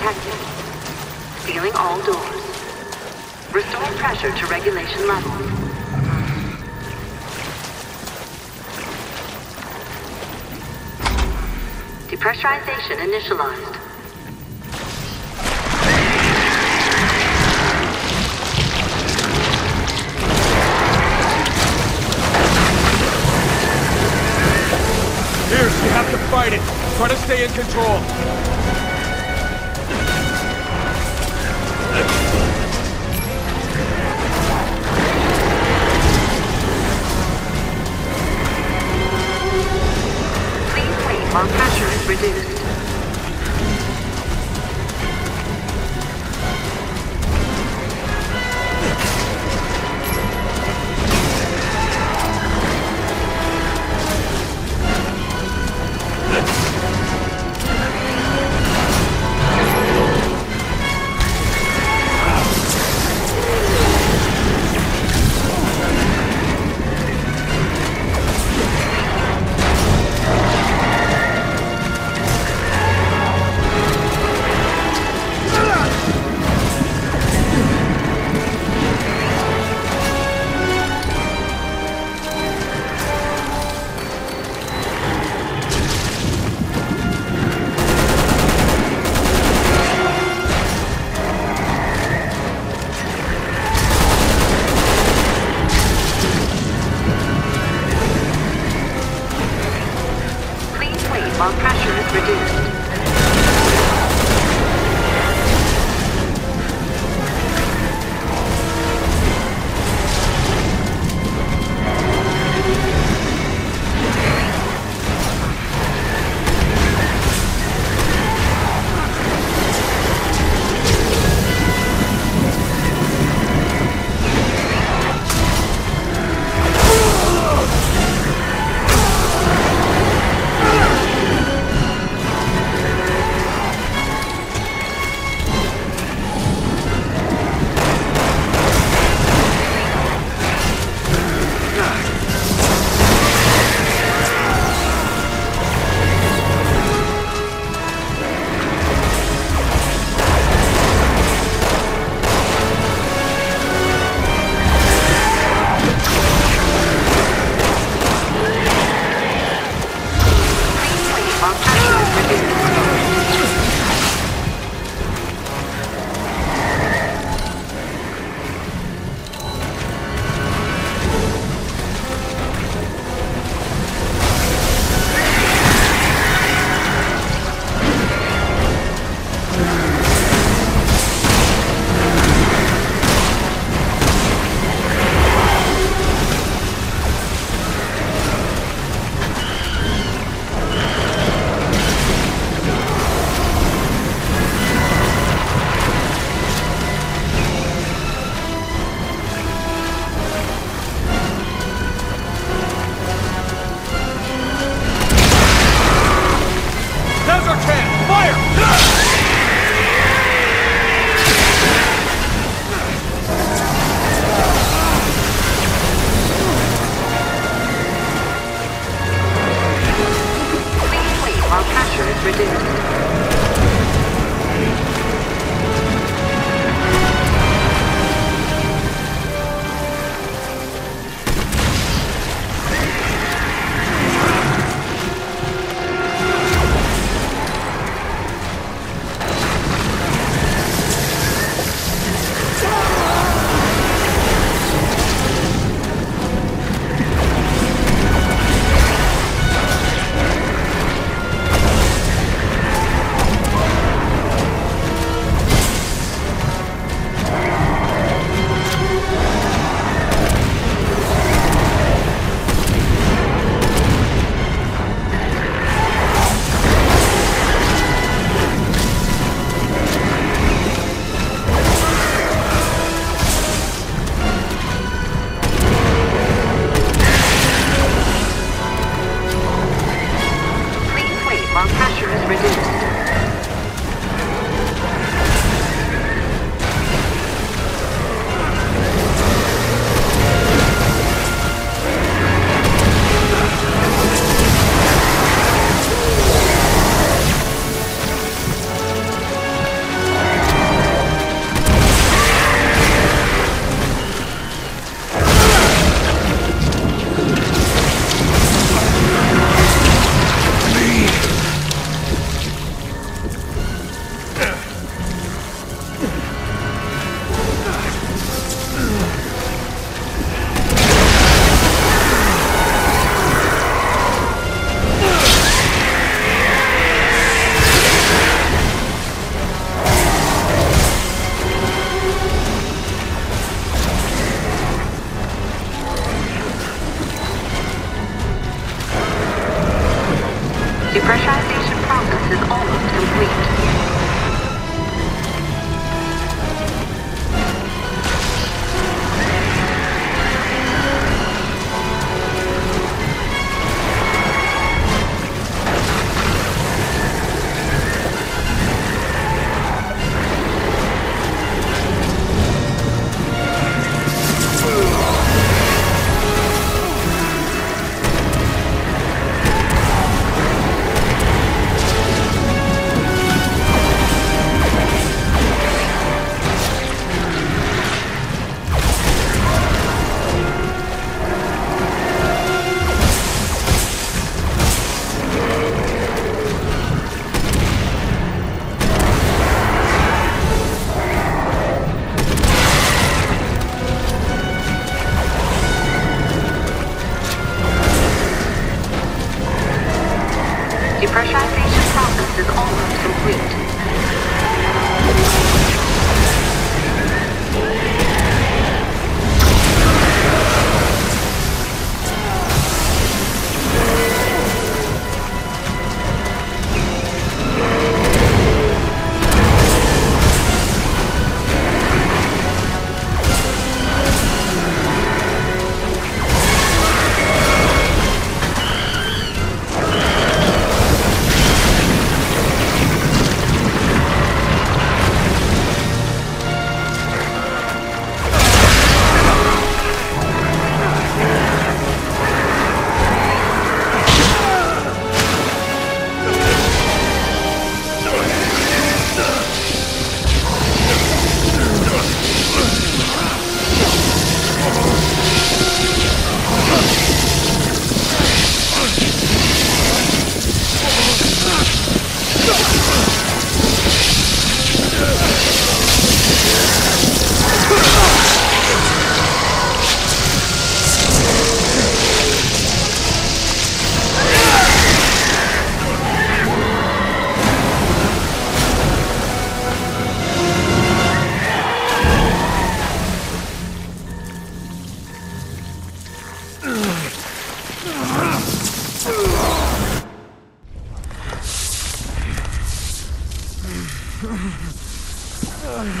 detected. Sealing all doors. Restore pressure to regulation levels. Depressurization initialized. Pierce, you have to fight it. Try to stay in control. Our pressure is reduced. Objective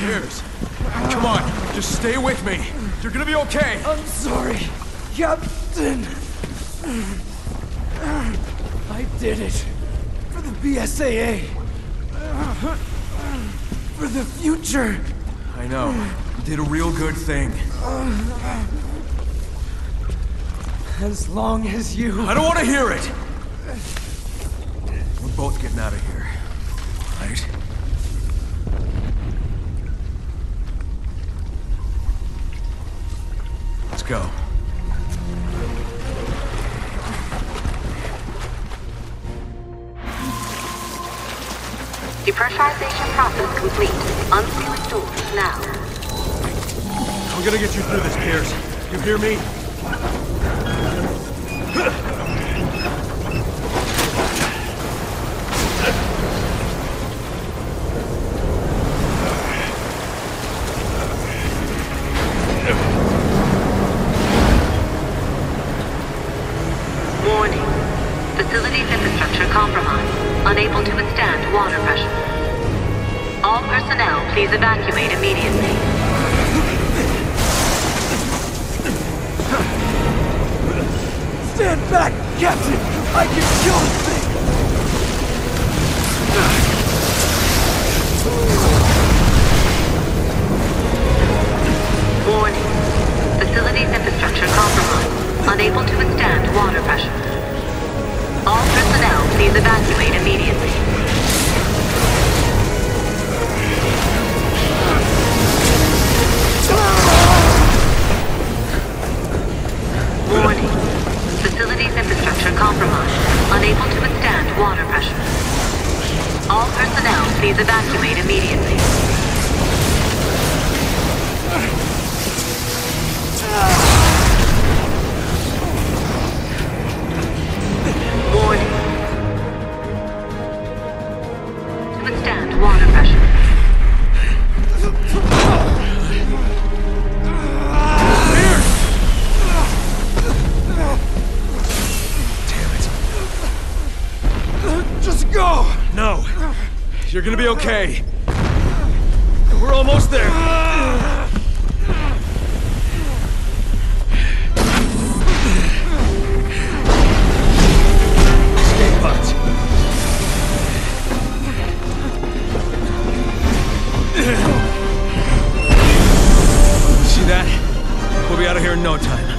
Pierce, come on, just stay with me. You're gonna be okay. I'm sorry, Captain. I did it. For the BSAA. For the future. I know. You did a real good thing. As long as you... I don't want to hear it. We're both getting out of here. Depressurization process complete. Unsealing doors now. I'm gonna get you through this, Pierce. You hear me? Please evacuate immediately. Stand back, Captain! I can kill this thing! Warning. Facilities infrastructure compromised. Unable to withstand water pressure. All personnel, please evacuate immediately. Infrastructure compromised. Unable to withstand water pressure. All personnel, please evacuate immediately. Gonna be okay. We're almost there. Escape pods. See that? We'll be out of here in no time.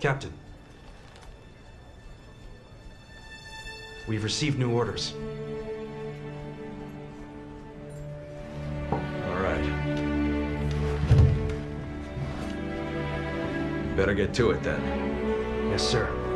Captain. We've received new orders. All right. Better get to it then. Yes, sir.